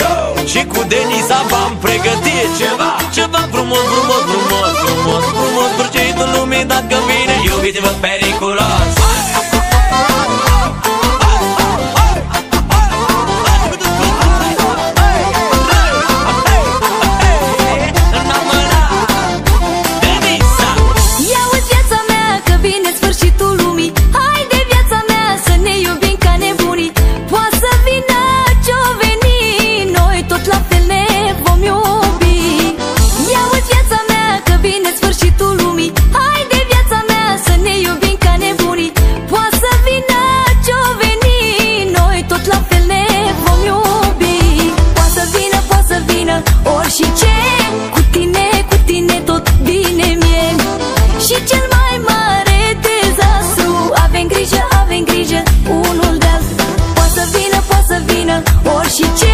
Yo! Și cu Denisa v-am pregătit ceva Ceva frumos, frumos, frumos, frumos, frumos Sfârșitul lumii dacă vine Iubiți-vă periculos te